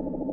you